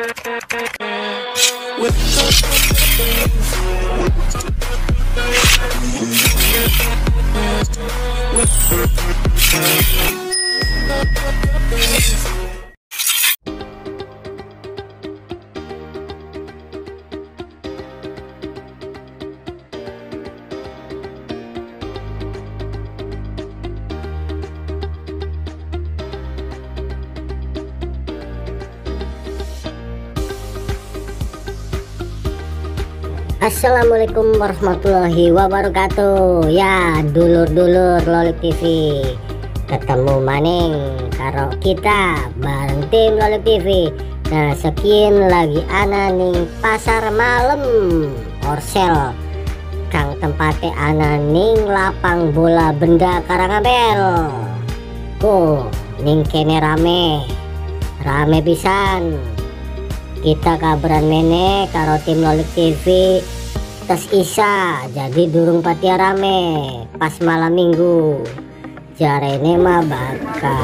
With Assalamualaikum warahmatullahi wabarakatuh. Ya dulur-dulur Lolik TV ketemu maning karo kita bareng tim Lolik TV nah sekian lagi ana ning pasar malam Orsel. Kang tempatnya ana ning lapang bola benda Karangabel. Oh ning kene rame. Rame pisan. Kita kabaran mene karo tim Lolik TV tes isa jadi durung patia rame pas malam minggu. Jarene mah baka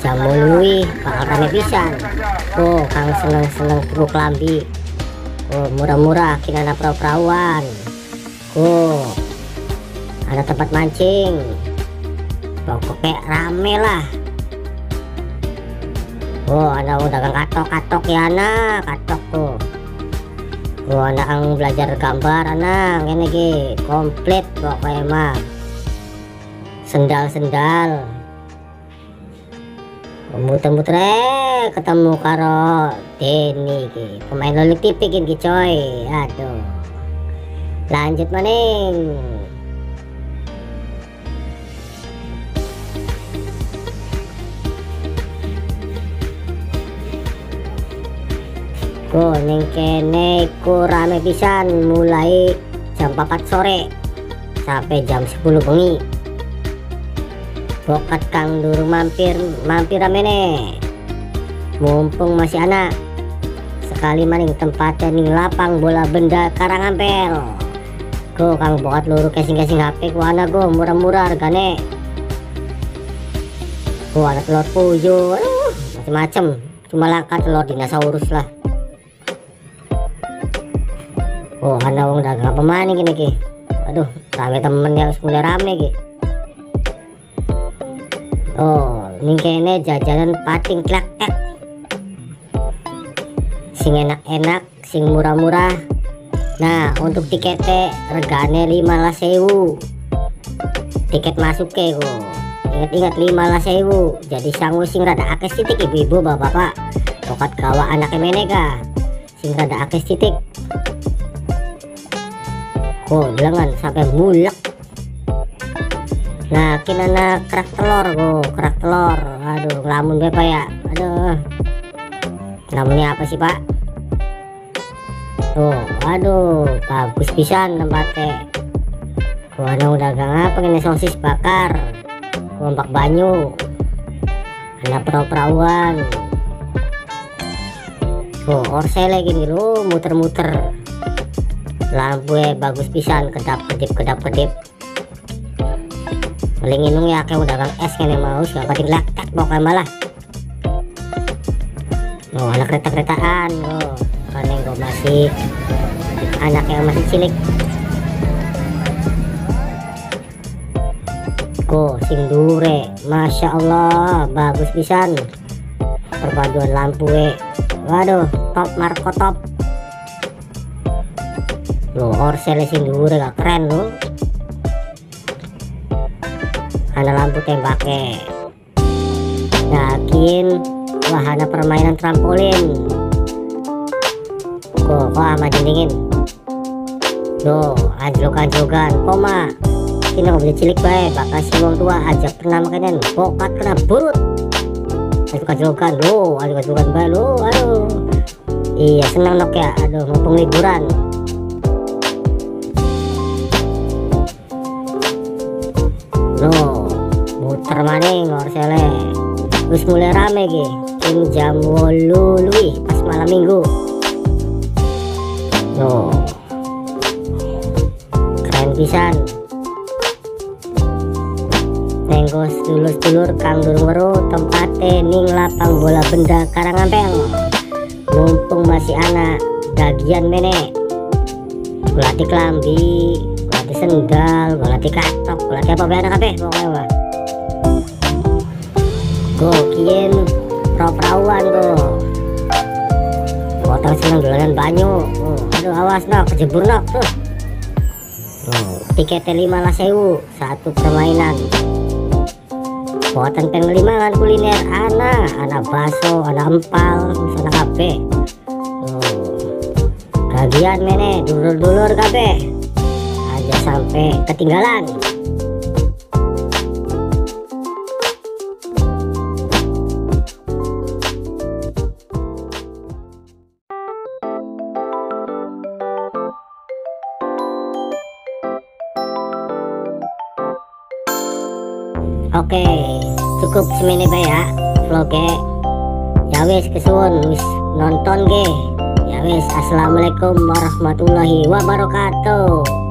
jamu luwi bakal rame pisan. Oh kang seneng-seneng tuku klambi oh murah-murah kina ada perawan oh ada tempat mancing. Pokoknya rame lah. Oh, ada dagang katok-katok ya anak, katok tuh. Anak yang belajar gambar anak, ini ki komplit pokoknya mah. Sendal-sendal. Muter-muter eh, ketemu karo Denny ki, pemain lolik TV ki coy. Aduh. Lanjut maning. Ko ning kene ku rame pisan mulai jam 4 sore sampai jam 10 bengi. Bokat kang durung mampir mampir ramene. Mumpung masih anak. Sekali maning tempatnya ning lapang bola benda Karangampel. Ko kang bokat luru casing-casing HP ku anak go murah-murah hargane. Ku ada telur puyuh, macam-macam. Cuma langka telur dinosaurus lah. Oh, ada wong dagang apa mana gini ki? Aduh, rame temen ya mulai rame ki. Oh, ini kayaknya jajanan pating klak klak. Sing enak-enak, sing murah-murah. Nah, untuk tiketnya regane lima lah sewu. Tiket masuk ke kok. Ingat-ingat lima lah sewu. Jadi sanggup sing rada akes titik ibu-ibu bapak-bapak. Tokat kawa anaknya meneka. Sing rada akes titik jangan sampai mulak nah kinana kerak telur oh kerak telur. Aduh lamun bepa ya? Aduh. Namanya apa sih pak? Tuh aduh bagus pisan tempatnya. Wana udah dagang apa ini sosis bakar. Kompak banyu. Ada perahu-perahuan. Oh, orsel lagi nih lo muter-muter lampu bagus pisan kedap kedip kedap kedip. Paling inung ya kayak udah kang es kene mau paling lakak pokoknya malah oh anak kereta keretaan oh paling gue masih anak yang masih cilik. Oh sing dure masya Allah bagus pisan. Perpaduan lampu eh. Waduh top marco top lo orsel sing dhuwur gak keren lo ada lampu tembaknya yakin wahana permainan trampolin. Kok kok amat dingin lo anjlok-anjlokan koma ini nggak boleh cilik baik bakal si wong tua aja pernah makanan bokat kena burut? Anjlok-anjlokan lo anjlok-anjlokan baik lo aduh. Iya senang nok ya aduh mumpung liburan terus mulai rame ki. Ing jam wolu lui pas malam minggu. No keren pisan. Tenggos dulur-dulur kang durung weru tempate ning lapang bola benda Karangampel mumpung masih anak bagian mene. Kulati kelambi kulati sendal kulati katok kulati apa bae anak kabeh pokoknya go kien pro-perawan go potong seneng dolanan banyu. Oh, aduh awas nok. Kejebur nok. Tuh oh, tiketnya lima lah sewu satu permainan. Buatan pengelimangan kuliner. Anak anak baso anak empal anak kafe oh. bagian mene dulur-dulur kafe aja sampai ketinggalan Oke, cukup semene bae ya vlognya. Ya wis kesuwun wis nonton ge. Ya wis assalamualaikum warahmatullahi wabarakatuh.